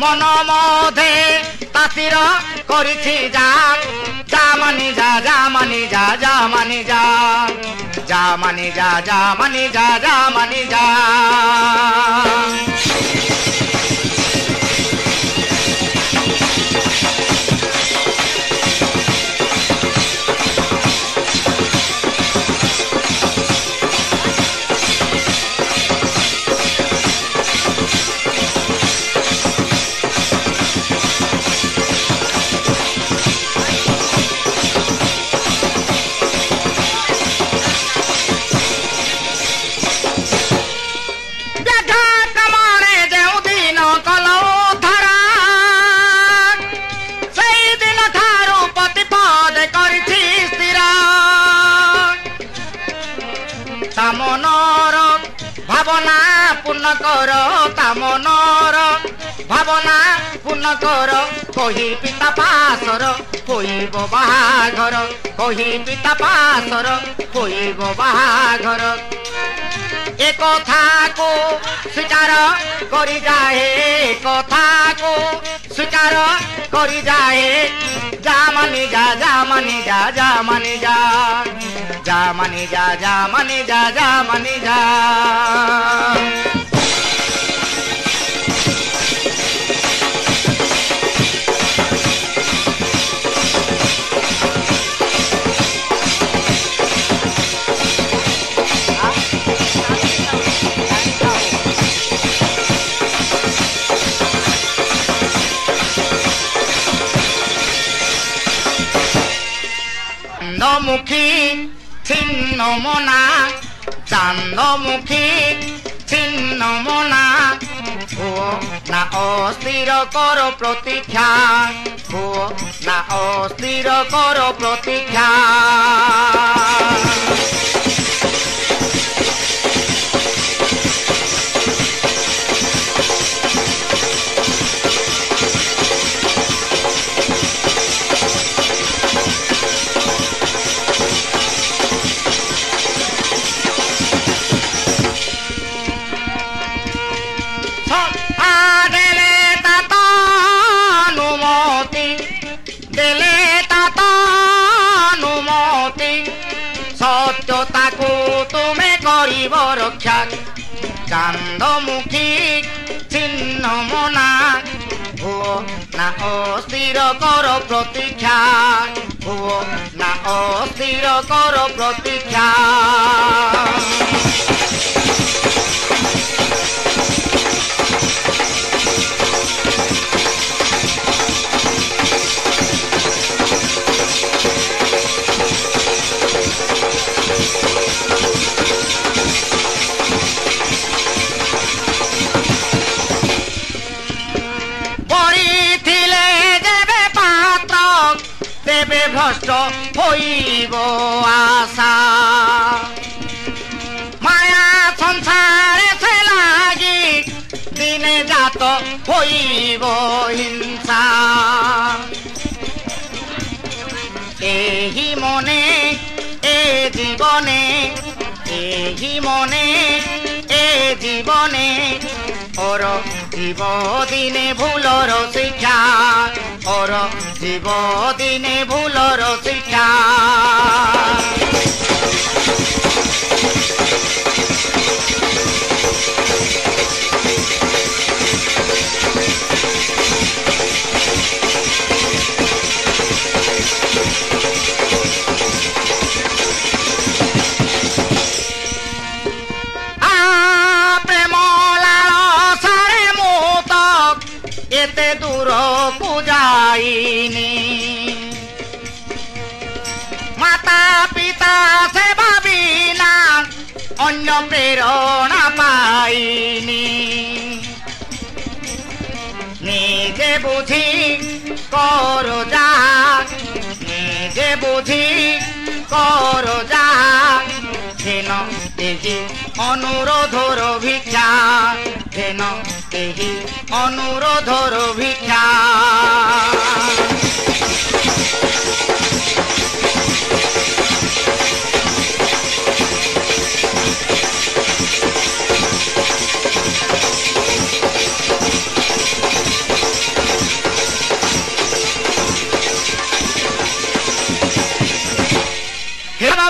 মন মধে তাতির করেছি যা মানি যা যা মানি যা যা মানি যা। যা মানি যা যা মানি যা যা মানি যা। পূর্ণ কর, তা মনর। ভাবনা পূর্ণ কর, কহি পিতা পাশর হইব বাহাঘর। কহি পিতা পাশর হইব বাহাঘর। এ কথাকু স্বীকার করি যাহে কথাকু স্বীকার করি যাহে যা মানি যা যা মানি যা যা মানি যা। যা মানি যা যা মানি যা যা মানি যা। চান্দমুখী ছিন্ন মনা। ও না অস্থির কর প্রতীক্ষা। ও না অস্থির কর প্রতীক্ষা। করিব কান্দমুখী চান্দমুখী ছিন্ন মনা ও না অস্থির কর প্রতীক্ষা ও না অস্থির কর প্রতীক্ষা জীবনে এ জীবনে এ জীবনে, ওর জীব দিনে ভুলর শিক্ষা, ওর জীব দিনে ভুলর শিক্ষা। প্রেরণা পাইনি নিজে বুঝি কর যা নিজে বুঝি কর যা হেন দেহি অনুরোধর ভিক্ষা হেন দেহি অনুরোধর ভিক্ষা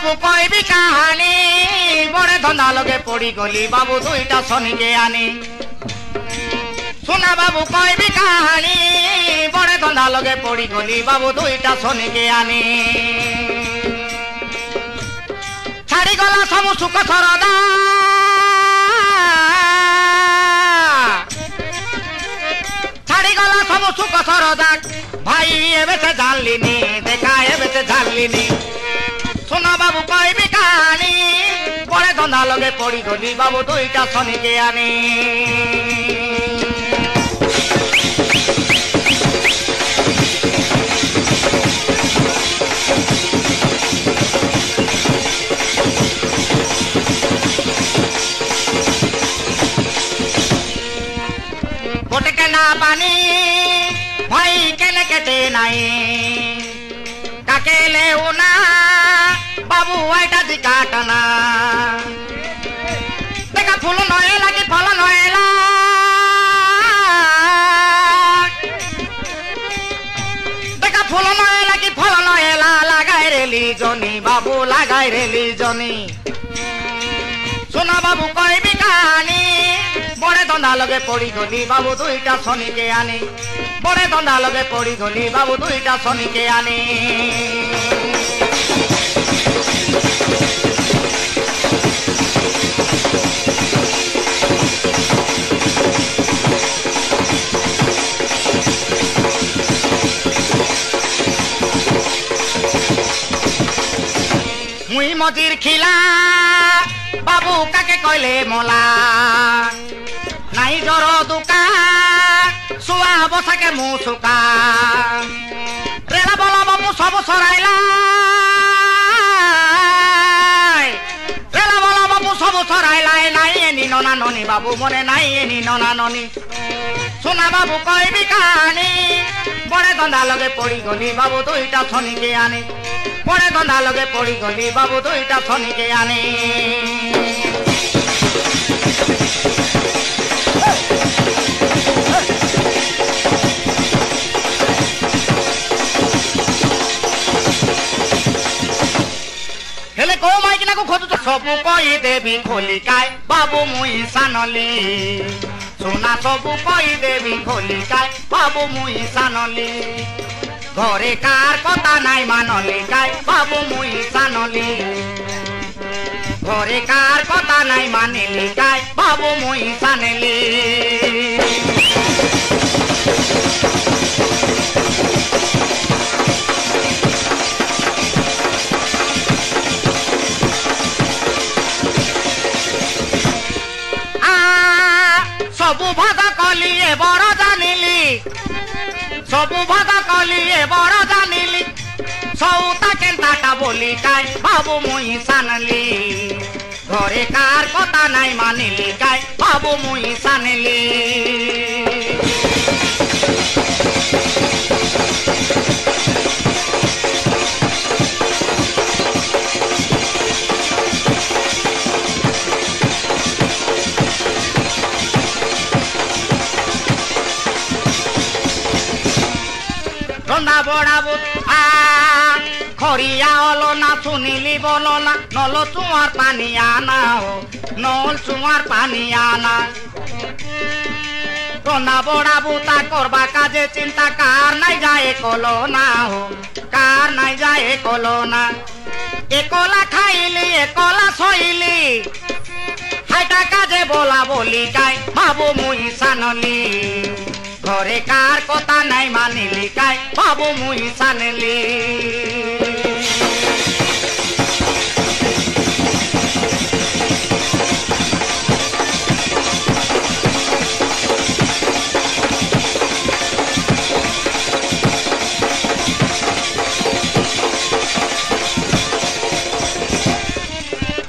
বাবু কইবি কাহানি? বড় ধন্দা লগে পড়ি গলি, বাবু দুইটা শনিকে আনি। সোনা বাবু কইবি কাহানি? বড় ধন্দা লগে পড়ি গলি, বাবু দুইটা শনিকে আনি। ছাড়ি গলা সমু সুখ সরদা। ছাড়ি গলা সমু সুখ সরদা। ভাই এবে সে জানলিনি দেখা এবে সে জানলিনি সোনা বাবু কইবি কাহানি বড়ে ধন্দা লগে পড়ি গলি বাবু দুইটা শনিকে আনি। কেনা পানি ভাই কেনে কেটে নাই। কাকে লেউ না আইটা দি কাটনা দেখা ফুল নয় লাগি, ফল নয় দেখা ফুল নয় লাগি, ফল নয় লাগাই রেলি জনি, বাবু লাগাই রেলি জনি। সোনা বাবু কইবি কাহানি বড়ে দন্দা লগে পড়ি গলি বাবু দুইটা শনিকে আনি। বড়ে দন্দা লগে পড়ি গলি বাবু দুইটা শনিকে আনি। মুই মজির খিলা, বাবু কাকে কইলে মলা? নাই জ্বর দুকা শুয়া বসাকে মু শুকা রেলা বল বাবু সব সরাইলা। রেলা সব সরাইলাই নাই এনি ননা ননি বাবু মনে নাই, এনি ননা ননি। সোনা বাবু কইবি কাহানি বড়ে দন্দা লগে পড়ি গলি, বাবু দুইটা শনিকে আনি। বড়ে দন্দা লগে পড়ি গলি, বাবু দুইটা শনিকে আনি। ହେଲେ କୋଉ ମାଇକିନାକୁ ଖୋଜୁଛ ସବୁ କହିଦେବି ଖୋଲିକାଏ ବାବୁ ମୁଇଁ ସାନଲି ସୁନା ସବୁ କହିଦେବି ଖୋଲିକାଏ ବାବୁ ମୁଇଁ ସାନଲି ଘରେ କାର୍ କଥା ନାଇଁ ମାନଲି କାଏ ବାବୁ ମୁଇଁ ସାନଲି ঘরে কার কথা নাই মানিলি কাই বাবু মুই সানেলি আ সবু ভাগ কলি এ বড় জানিলি। সবু ভাগ কলি এ বড় জানিলি। সৌতা কেন্তাটা বলি কাই বাবু মুই সানলি। ঘরে কার কথা নাই মানিলি কাই, বাবু মুই সানলি। বড়াবো আ খরিয়া হলো না শুনিলি বলো না, নল চুয়ার পানি আনা ও, নল চুয়ার পানি আনা। রন্ধা বড়াবো, তা করবা কাজে চিন্তা, কার নাই যায় কলো না হো কার নাই যায় কলো না একলা খাইলি একলা শইলি হাইটা কাজে বলা বলি কাই বাবু মুই সানলি। ঘরে কার কথা নাই মানিলি কাই? বাবু মুই সানলি।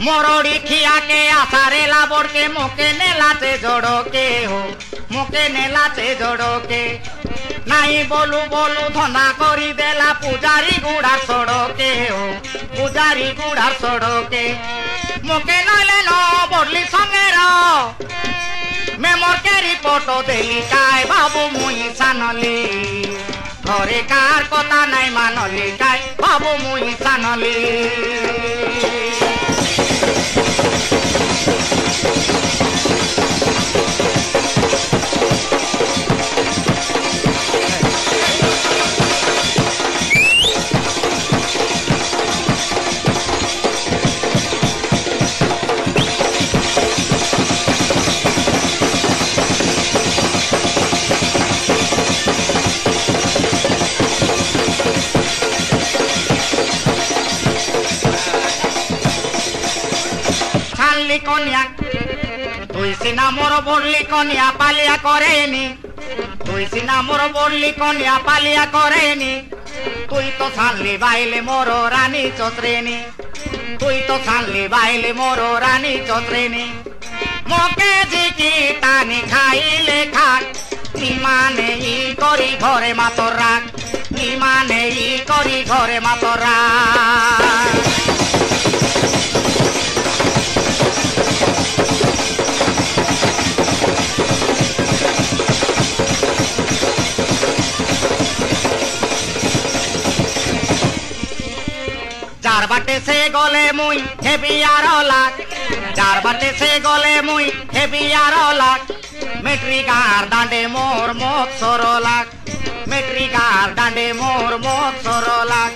মরড়ি খিয়াকে আসারে লাবড়কে, মোকে, নেলাতে জড়কে হো মোকে নেলাতে জড়কে নাই বলু বলু ধন্দা করি দেলা পূজারি গুড়ার সড়কে হো পূজারি গুড়ার সড়কে মোকে নইলে ন বদলি সঙ্গে র মেমরকে রিপোর্ট দেলি বাবু মুই সানলি ঘরে কার কথা নাই মানলি বাবু মুই সানলি ছানলি কনিয়া। তুই সিনা মোর বললি কনিয়া পালিয়া করেনি। তুই সিনা মোর বললি কনিয়া পালিয়া করেনি। তুই তো ছানলি বাইলে মোর রানী চত্রেনি তুই তো ছানলি বাইলে মোর রানী চত্রেনি মকে জিকি টানি খাইলে খাক নিমানে ই করি ঘরে মাতর রাখ নিমানে ই করি ঘরে মাতর রাখ যার বাটে সে গলে মুই, হেবি আর লাগ যার বাটে সে গলে মুই, হেবি আর লাগ মেট্রিকার দাঁডে মোর মত সর লাগ মেট্রিকার দাঁডে মোর মত সর লাগ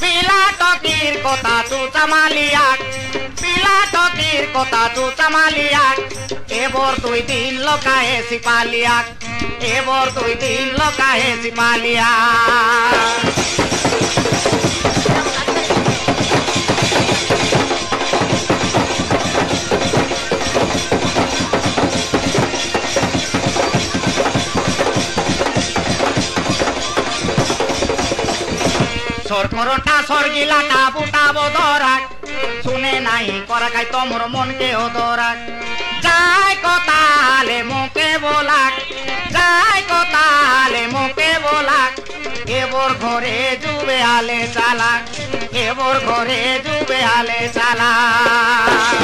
পিলা টকির কথা তু চামালিয়াক। পিলা টকির কথা তু চামালিয়াক। এবার দুই দিন লোকাহে সিপালিয়াক। এবার দুই দিন লোকাহে সিপালিয়াক। সরকরটা সরগিলাটা বুটাবো দরাক। শুনে নাই করা খাই তোমর মনকে ও দরাক। যাই কথালে মুখে বলাক, যাই কথালে মুখে বলাক। এবর ঘরে ডুবে আলে চালাক এবর ঘরে ডুবে আলে চালাক।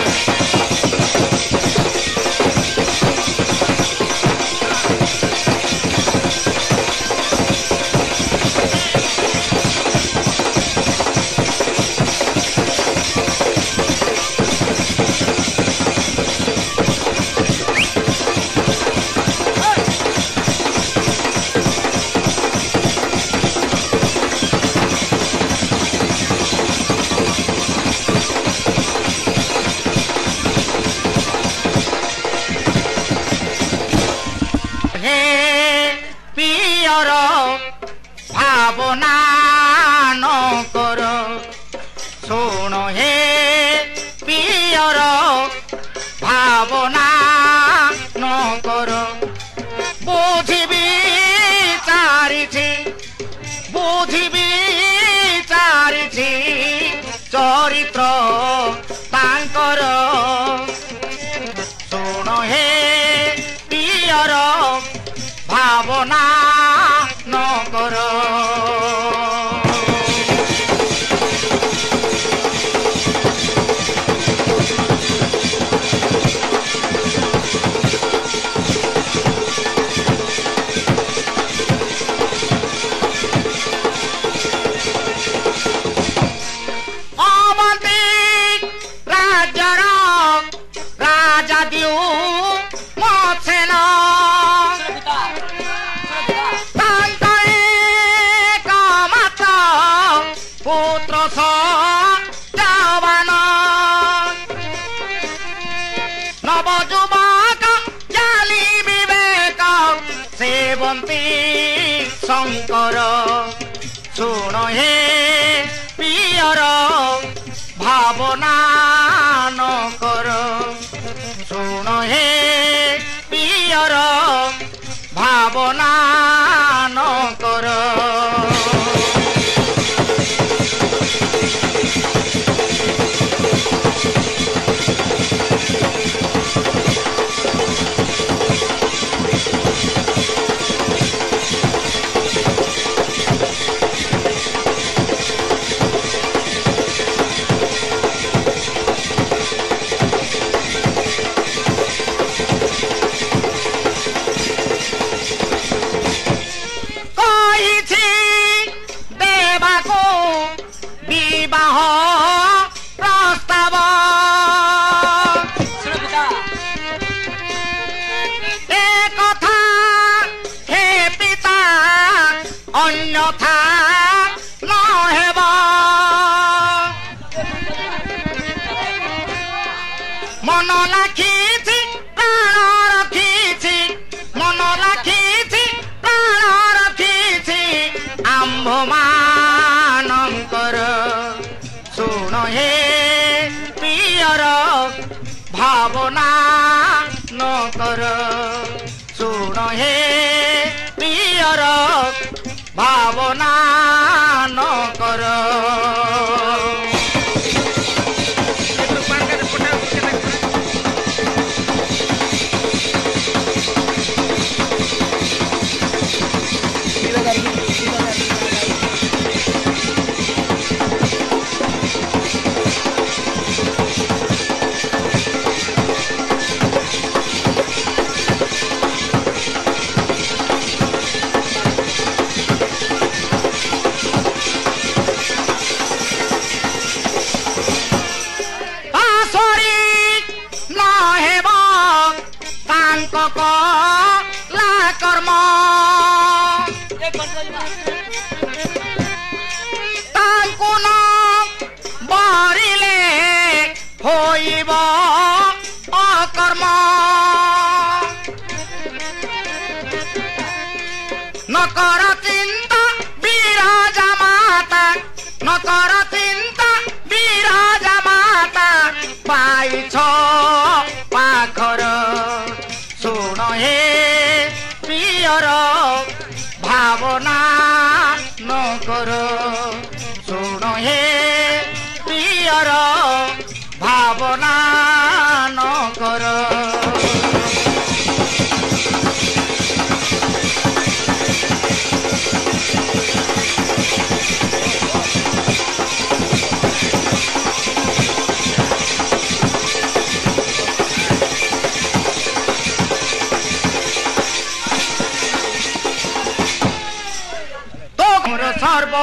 শুণ হে পিয়র ভাবনা ন কর your.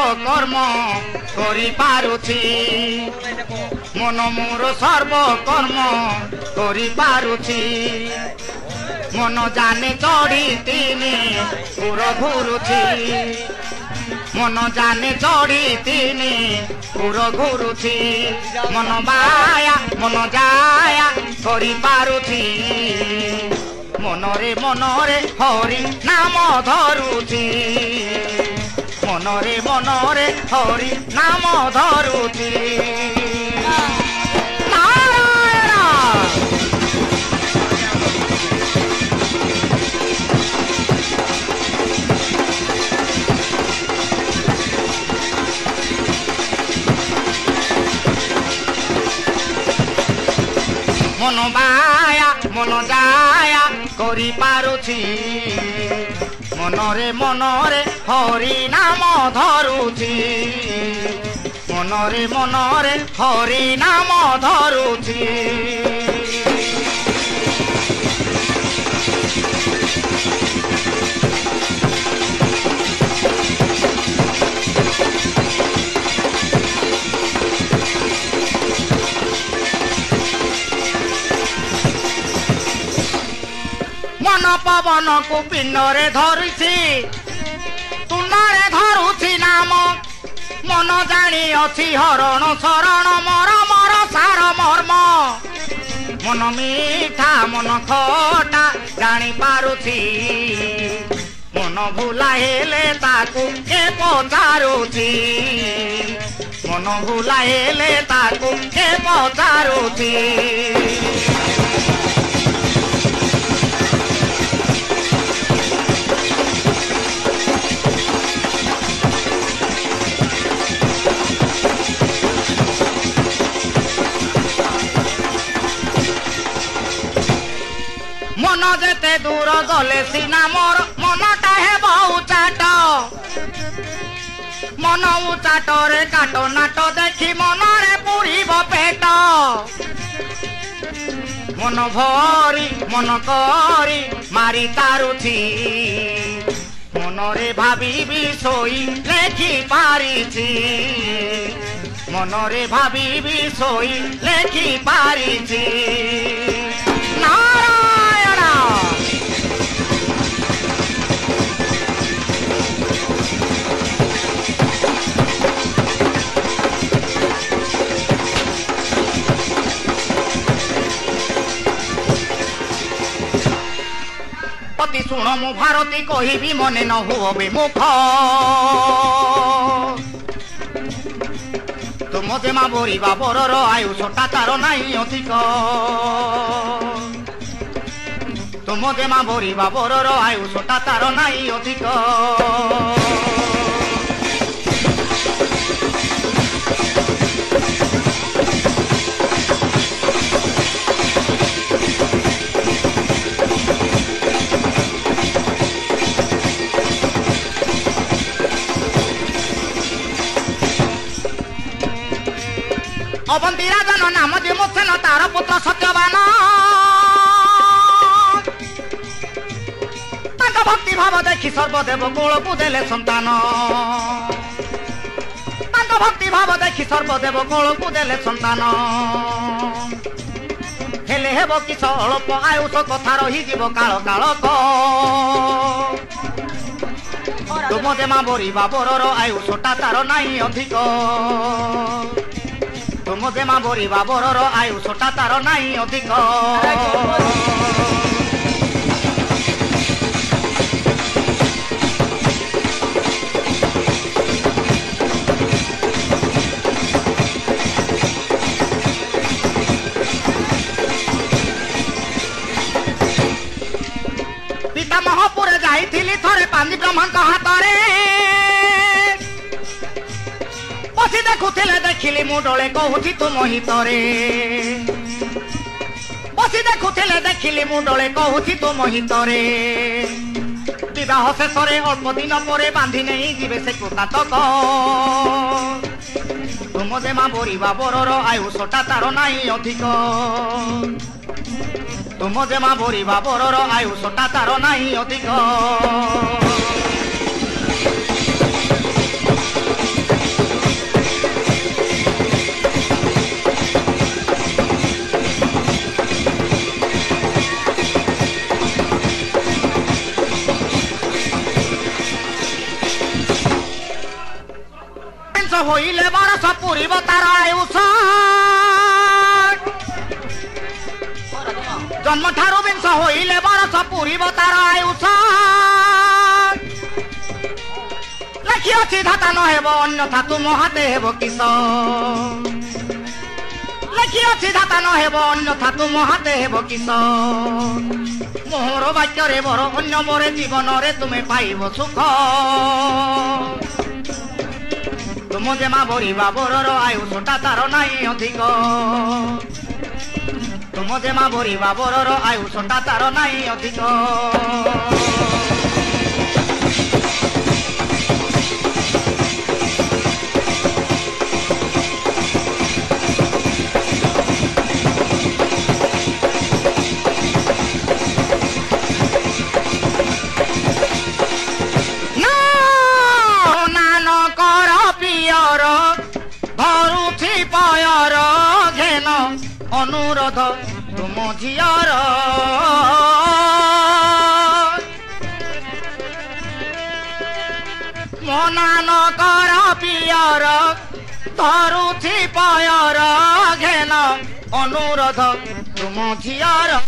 সর্বকর্ম করিপারুছি মন মোর সর্বকর্ম করি পারুছি। মন জানে চড়ি তিনি পুর ঘুরুছি। মন জানে চড়ি তিনি পুর ঘুরুছি। মন বায়া মন যায়া করি পারুছি। মনরে মনরে হরি নাম ধরুছি। মনরে মনরে হরি নাম ধরুতি। মন বায়া মন যা କରିପାରୁଛି ମନରେ ମନରେ ହରି ନାମ ଧରୁଛି ମନରେ ମନରେ ହରି ନାମ ଧରୁଛି ମନ ପବନକୁ ପିଣ୍ଡରେ ଧରୁଛି ତୁଣ୍ଡରେ ଧରୁଛି ନାମ ମନ ଜାଣି ଅଛି ହରଣ ଶରଣ ମର ମର ସାର ମର୍ମ ମନ ମିଠା ମନ ଖଟା ଜାଣି ପାରୁଛି ମନ ଭୁଲା ହେଲେ ତାକୁ କେ ପଚାରୁଛି ମନ ଭୁଲା ହେଲେ ତାକୁ କେ ପଚାରୁଛି ଯେତେ ଦୂର ଗଲେ ସିନା ମୋର ମନଟା ହେବ ଉଚାଟ ମନ ଉଚାଟରେ କାଟ ନାଟ ଦେଖି ମନରେ ପୁରିବ ପେଟ ମନ ଭରି ମନ କରି ମାରି ତାରୁଛି ମନରେ ଭାବିବି ଶୋଇ ଲେଖି ପାରିଛି ମନରେ ଭାବିବି ଶୋଇ ଲେଖି ପାରିଛି ভারতী শুণ মু ভারতী কহিবি মনে ন হুও বিমুখ তুম জেমা বরিবা বরর আয়ুষটা তার নাই অধিক তুম জেমা বরিবা বরর আয়ুষটা তার নাই অধিক ଅବନ୍ତୀ ରାଜନ ନାମ ଯେ ମୁସେନ ତାର ପୁତ୍ର ସତ୍ୟବାନ ତାଙ୍କ ଭକ୍ତି ଭାବ ଦେଖି ସର୍ବଦେବ କୋଳକୁ ଦେଲେ ସନ୍ତାନ ତାଙ୍କ ଭକ୍ତି ଭାବ ଦେଖି ସର୍ବଦେବ କୋଳକୁ ଦେଲେ ସନ୍ତାନ ହେଲେ ହେବ କିସ ଅଳ୍ପ ଆୟୁଷ କଥା ରହିଯିବ କାଳ କାଳକ ତୁମ ଜେମା ବରିବା ବରର ଆୟୁଷଟା ତାର ନାହିଁ ଅଧିକ ତୁମ ଜେମା ବରିବା ବରର ଆୟୁଷଟା ତାର ନାହିଁ ଅଧିକ ପିତା ମହାପୁରେ ଯାଇଥିଲି ଥରେ ପାଣ୍ଡି ବ୍ରହ୍ମାଙ୍କ ହାତରେ ଦେଖୁଥିଲେ ଦେଖିଲି ମୁଁ ଡଳେ କହୁଛି ତୁମ ହିତରେ ବସି ଦେଖୁଥିଲେ ଦେଖିଲି ମୁଁ ଡଳେ କହୁଛି ତୁମ ହିତରେ ବିବାହ ଶେଷରେ ଅଳ୍ପ ଦିନ ପରେ ବାନ୍ଧି ନେଇ ଯିବେ ସେ କୃତାତକ ତୁମ ଜେମା ବରିବା ବରର ଆୟୁଷଟା ତାର ନାହିଁ ଅଧିକ ତୁମ ଜେମା ବରିବା ବରର ଆୟୁଷଟା ତାର ନାହିଁ ଅଧିକ ହୋଇଲେ ବରଷ ପୁରିବ ତାର ଆୟୁଷ ଜନ୍ମ ବିଂଶ ହୋଇଲେ ବରଷ ପୁରିବ ତାର ଆୟୁଷ ଲେଖି ଅଛି ଧାତା ନ ହେବ ଅନ୍ୟଥା ତୁମ ହାତେ ହେବ କିସ ଲେଖି ଅଛି ଧାତା ନ ହେବ ଅନ୍ୟଥା ତୁମ ହାତେ ହେବ କିସ ମୋହର ବାକ୍ୟରେ ବର ଅନ୍ୟ ମରେ ଜୀବନରେ ତୁମେ ପାଇବ ସୁଖ ତୁମ ଜେମା ବରିବା ବରର ଆୟୁଷଟା ତାର ନାହିଁ ଅଧିକ ତୁମ ଜେମା ବରିବା ବରର ଆୟୁଷଟା ତାର ନାହିଁ ଅଧିକ गोरधम तुम झियारा